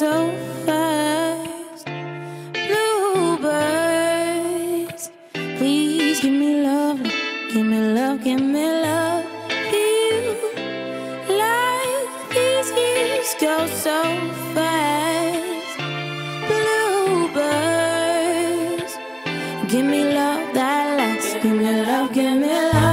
so fast. Bluebirds, please give me love, give me love, give me love. Feel like these years go so fast. Bluebirds, give me love that lasts, give me love, give me love.